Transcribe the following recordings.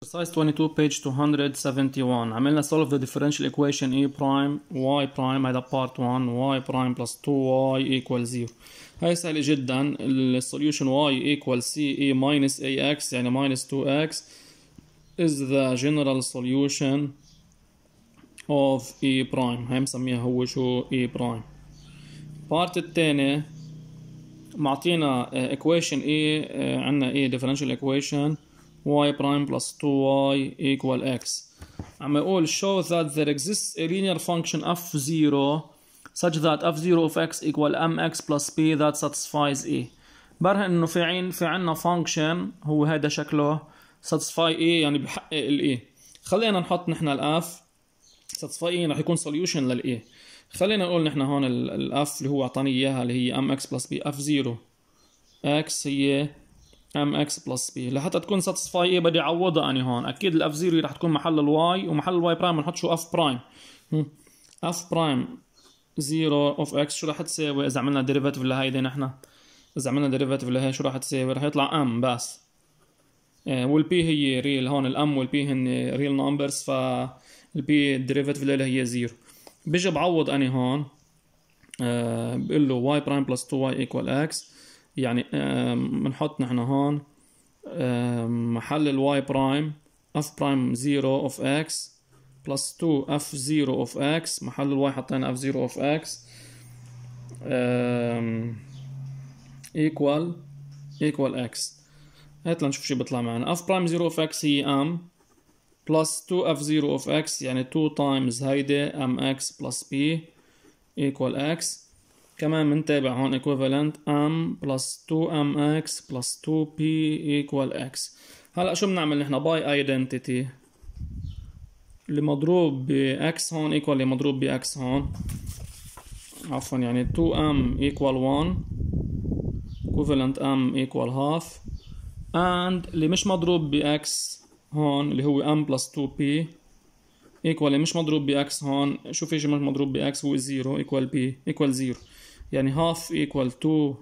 Exercise 22 page 271 عملنا solve the differential equation a prime y prime هذا part 1 y prime plus 2y equal 0 هاي سهلة جدا ال solution y equal c a minus ax يعني minus 2x is the general solution of a prime هاي مسميها هو شو a prime part الثاني معطينا uh, equation uh, عنا a differential equation y prime plus 2y equal x عم يقول show that there exists a linear function f0 such that f0 of x equal mx plus b that satisfies a برهن انه في عين في عنا function هو هذا شكله satisfy a يعني بحقق ال a خلينا نحط نحن f satisfy a رح يكون solution لل a خلينا نقول نحن هون ال f اللي هو اعطاني اياها اللي هي mx plus b f0 x هي mx plus p لحتى تكون satisfy E بدي أعوضها اني هون. أكيد ال f zero رح تكون محل ال y ومحل ال y prime بنحط شو؟ f prime f prime zero of x شو رح تساوي؟ إذا عملنا derivative لهيدي نحن. إذا عملنا derivative لهي شو رح تساوي؟ رح يطلع m بس. وال p هي real هون الام والبي هن ريل نمبرز فالبي الديريفاتيف لها هي zero بيجي بعوض اني هون. أه بقول له y prime plus 2 y equal x يعني بنحط نحن هون محل ال y prime f prime 0 of x plus 2 f 0 of x محل ال y حطينا f 0 of x equal equal x هات لنشوف شو بيطلع معنا. f prime 0 of x هي m plus 2 f 0 of x يعني 2 times هيدي mx plus p equal x كمان بنتابع هون equivalent m plus 2mx plus 2p equal x. هلا شو بنعمل نحن؟ by identity. اللي مضروب ب x هون equal اللي مضروب ب x هون. عفوا يعني 2m equal 1 equivalent m equal half. and اللي مش مضروب ب x هون اللي هو m plus 2p equal اللي مش مضروب ب x هون. شو في شيء مش مضروب ب x هو 0 equal p equal 0 يعني half equal 2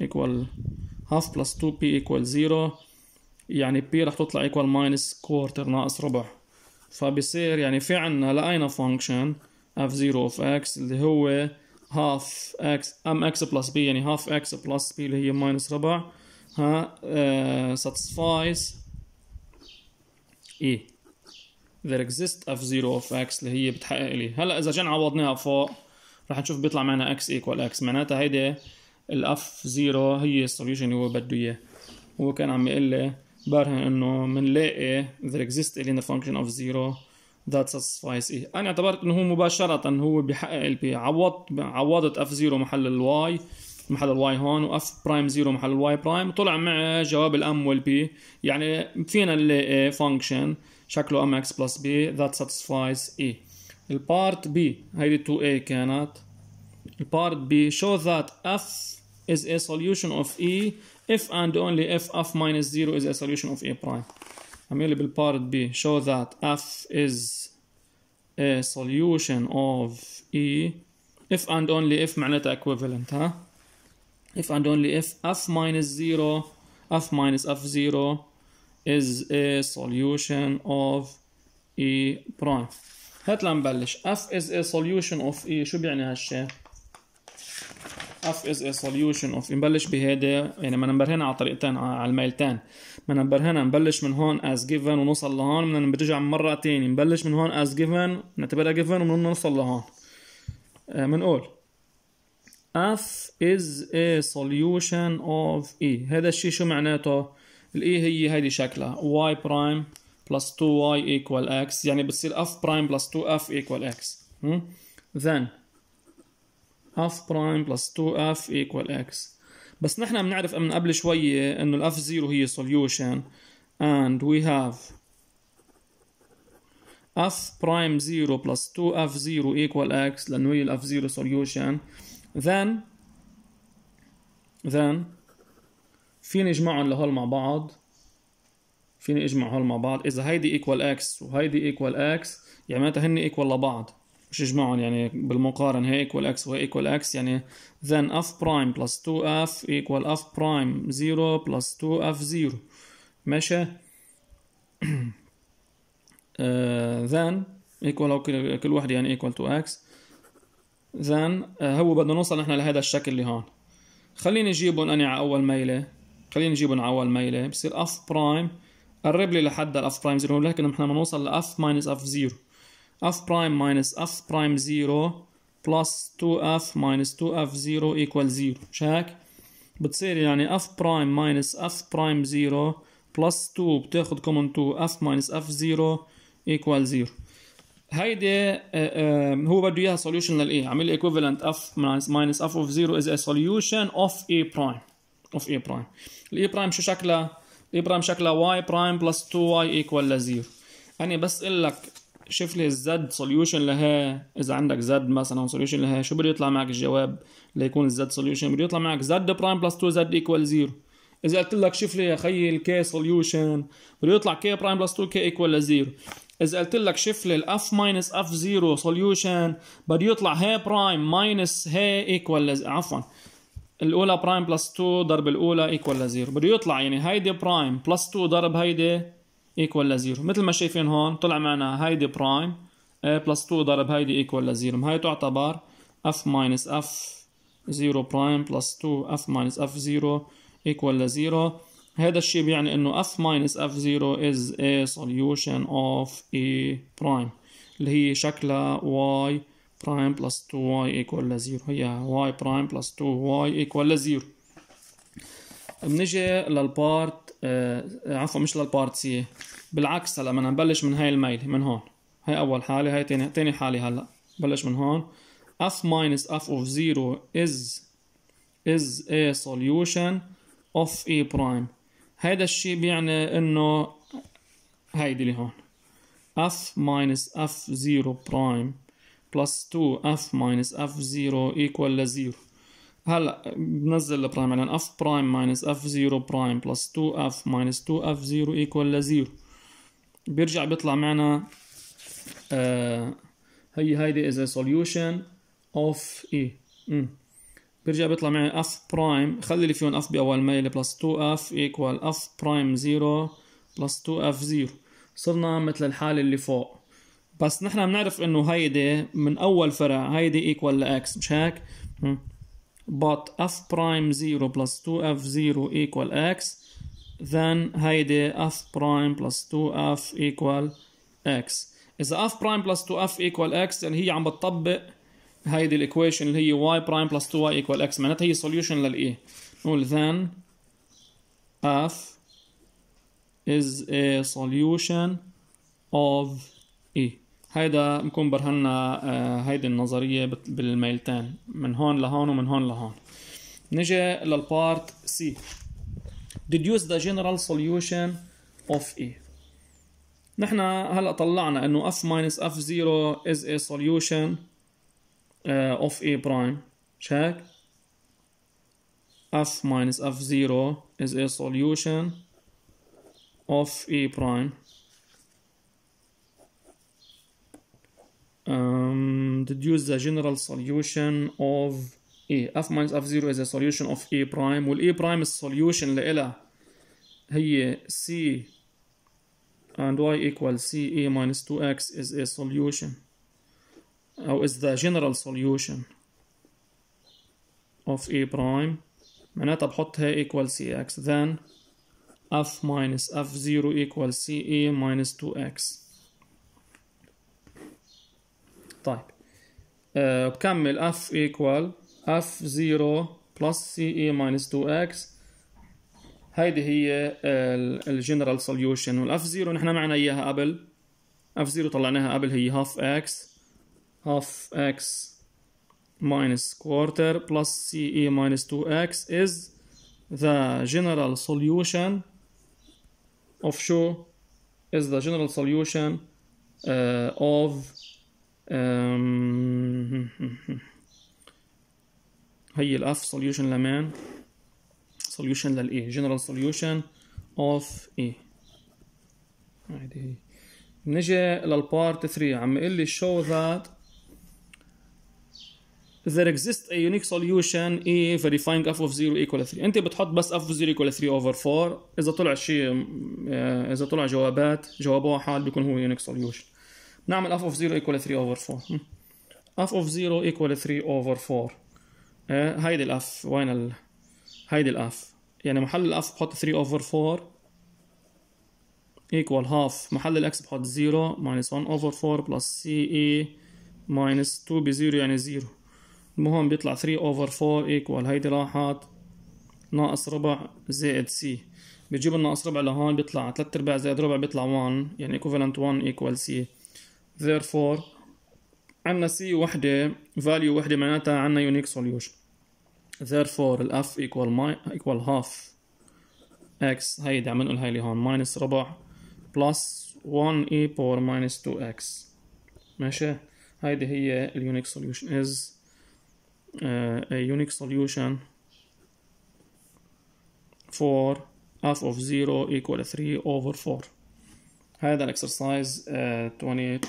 equal half plus 2p equal 0 يعني p رح تطلع equal minus quarter ناقص ربع فبصير يعني في عنا لقينا function f0 of x اللي هو half x mx plus b يعني half x plus b اللي هي minus ربع ها uh, satisfies e there exists f0 of x اللي هي بتحقق لي هلا اذا جينا عوضناها فوق رح نشوف بيطلع معنا x equal x. معناتها هيدي ال f zero هي ال solution اللي هو بده إياه. هو كان عم يقول لي برهن إنه بنلاقي there exists a linear function f zero that satisfies e أنا اعتبرت إنه هو مباشرة هو بيحقق ال p عوضت عوضت f zero محل ال y محل ال y هون و f prime zero محل ال y prime طلع معي جواب ال m وال p يعني فينا نلاقي function شكله ام إكس بلس بي that satisfies e البارت بي هيدي 2a كانت البارت بي show that f is a solution of e if and only if f minus 0 is a solution of a prime عميلي بالبارت بي show that f is a solution of e if and only if معناتها equivalent ها if and only if f minus 0 f minus f0 is a solution of e prime هات لنبلش f is a solution of e. شو بيعني هالشي؟ F is a solution of نبلش بهيدا يعني بدنا نبرهنها على طريقتين على الميلتين. بدنا نبرهنها نبلش من هون as given ونوصل لهون بدنا نرجع مرة تاني. نبلش من هون as given نعتبرها given ومن نوصل لهون بنقول f is a solution of e. هذا الشيء شو معناته؟ ال e هي هيدي شكلها. Y prime plus 2y equal x يعني بتصير f prime plus 2f equal x hmm? then f prime plus 2f equal x بس نحن بنعرف من قبل شوية انه ال f0 هي solution and we have f prime 0 plus 2f0 equal x لأنه هي ال f0 solution then then فيني اجمعهم لهول مع بعض فيني اجمع هول مع بعض. إذا هيدي equal x وهيدي equal x يعني معناتها هن equal لبعض. مش اجمعهم يعني بالمقارنة هي equal x وهي equal x يعني then f prime plus 2f equal f prime 0 plus 2f 0 ماشي؟ uh, then equal أو كل واحدة يعني equal to x. Then uh, هو بدنا نوصل نحن لهذا الشكل اللي هون. خليني نجيبهم أنا على أول ميلة. خليني نجيبهم على أول ميلة. بصير f prime قرب لي لحد ال f prime 0 ولكن إحنا ما نوصل ل f minus f 0 f prime minus f prime 0 plus 2f minus 2f 0 equal 0 مش هيك؟ بتصير يعني f prime minus f prime 0 plus 2 بتاخذ common 2 f minus f 0 equal 0 هيدي هو بده إياها solution لل a عمل لي equivalent f minus f of 0 is a solution of a prime of a prime ال a prime شو شكلها؟ ال a prime شكلها y prime plus 2y equal ل 0 أنا بس أقول لك شوف لي ال z solution لها. إذا عندك z مثلا solution لها شو بده يطلع معك الجواب؟ ليكون ال z solution بده يطلع معك z prime plus 2 z equal 0 إذا قلت لك شوف لي يا خيي ال k solution بده يطلع k prime plus 2 k equal ل zero إذا قلت لك شوف لي ال f minus f 0 solution بده يطلع هي prime minus هي equal عفوا. الأولى prime plus 2 ضرب الأولى equal ل zero بده يطلع يعني هيدي prime plus 2 ضرب هيدي equal ل zero مثل ما شايفين هون طلع معنا هيدي prime plus 2 ضرب هيدي equal ل zero هاي تعتبر f minus f 0 prime plus 2 f minus f 0 equal ل zero هذا الشيء بيعني إنه f minus f 0 is a solution of a prime اللي هي شكلها y prime plus 2y equal ل zero هي y prime plus 2y equal ل zero بنجي لل part آه عفوا مش لل part c بالعكس هلا بدنا نبلش من هاي الميل من هون. هاي أول حالة هاي تاني تاني حالة هلا. بلش من هون. F minus f of 0 is is a solution of a prime. هذا الشيء بيعني إنه هيدي اللي هون. F minus f 0 prime plus 2 f minus f 0 equal ل zero هلا بنزل ال prime يعني f prime minus f 0 prime plus 2 f minus 2 f 0 equal ل zero بيرجع بيطلع معنا آه هي هيدي solution of E مم. بيرجع بيطلع معي f prime. خلي اللي فيهم f بأول ميلة plus 2f equal f prime 0 plus 2f 0 صرنا مثل الحالة اللي فوق. بس نحن بنعرف انه هيدي من اول فرع هيدي equal ل x مش هيك؟ but f prime 0 plus 2f 0 equal x then هيدي f prime plus 2f equal x إذا f prime plus 2f equal x يعني هي عم بتطبق هيدي الايكويشن اللي هي y prime plus 2y equal x معناتها هي solution للإيه نقول then f is a solution of E هيدا بكون برهنا هيدي النظرية بالميلتين من هون لهون ومن هون لهون نجي للبارت C deduce the general solution of E نحن هلا طلعنا انه f minus f0 is a solution uh, of a prime مش هيك f minus f0 is a solution of a prime um, deduce the general solution of A f minus f0 is a solution of A prime وال A prime السوليوشن لإلها هي C and y equals C A minus 2x is a solution أو is the general solution of A prime معناتها بحطها equal cx then f minus f0 equals ca minus 2x طيب أه بكمل f equal f0 plus ce minus 2x هيدي هي ال general solution وال f 0 نحن معنا اياها قبل f 0 طلعناها قبل هي half x، half x minus quarter plus ce minus 2x is the general solution of شو is the general solution uh, of um, هي الاف solution لمن solution للاي general solution of A هيدي هي نجي للبارت 3 عم يقول لي show that there exists a unique solution A verifying f of 0 equal 3 انت بتحط بس f of 0 equal 3 over 4 اذا طلع شيء آه، اذا طلع جوابات جواب واحد بيكون هو unique solution نعمل f of 0 equal 3 over 4 هم. f of 0 equal 3 over 4 آه، هيدي الأف. وين ال... هيدي الأف. يعني محل الأف بحط 3 over 4 equal half. محل الاكس بحط 0 minus 1 over 4 plus CE minus 2 ب 0 يعني 0 المهم بيطلع 3 over 4 equal. هيدي راحت ناقص ربع زائد C. بتجيب الناقص ربع لهون بيطلع 3 أرباع زائد ربع بيطلع 1 يعني equivalent 1 equal C. therefore عنا C وحدة value وحدة معناتها عنا unique solution therefore ال f equal my equal half x هيدي عم نقول هاي اللي هون minus ربع plus 1 e power minus 2x ماشي هيدي هي ال unique solution is uh, a unique solution for f of 0 equal 3 over 4 هذا الإكسرسايز uh, 22